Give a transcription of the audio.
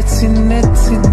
சின்ன சின்ன